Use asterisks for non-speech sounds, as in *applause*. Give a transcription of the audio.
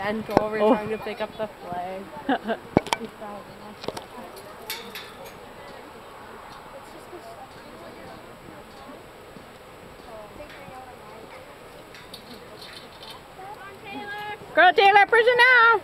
bent over Oh. trying to pick up the flag. He. *laughs* Go Taylor, prison now.